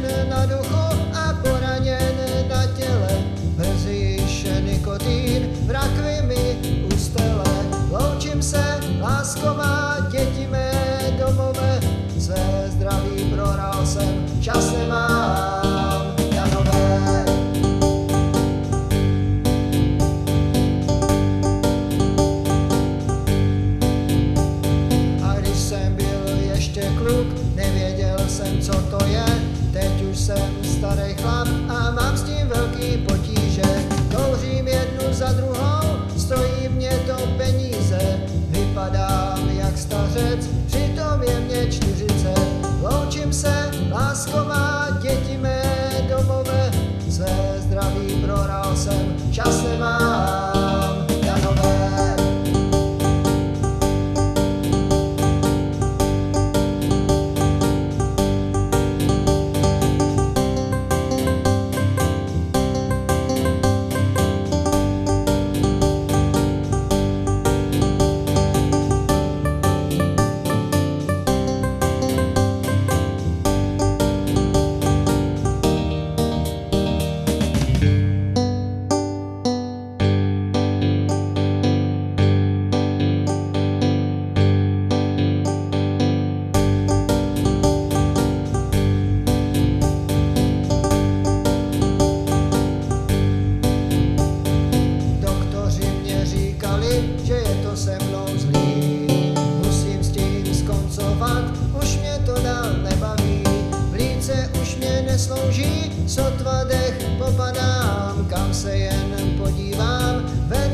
zraněn na duchu a poraněn na těle. Bez jiše nikotín v rakvi mi ustele. Loučím se, lásko má, děti mé domové, své zdraví proral jsem, čas nemám. A když jsem byl ještě kluk, nevěděl jsem, co to je chlap a mám s tím velký potíže. Kouřím jednu za druhou, stojí mě to peníze. Vypadám jak stařec, přitom je mě čtyřicet. Loučím se, lásková děti mé domové, své zdraví prohrál jsem, čas nemám, se mnou zlý. Musím s tím skoncovat, už mě to dál nebaví. Plíce už mě neslouží, sotva dech popadám, kam se jen podívám. Ve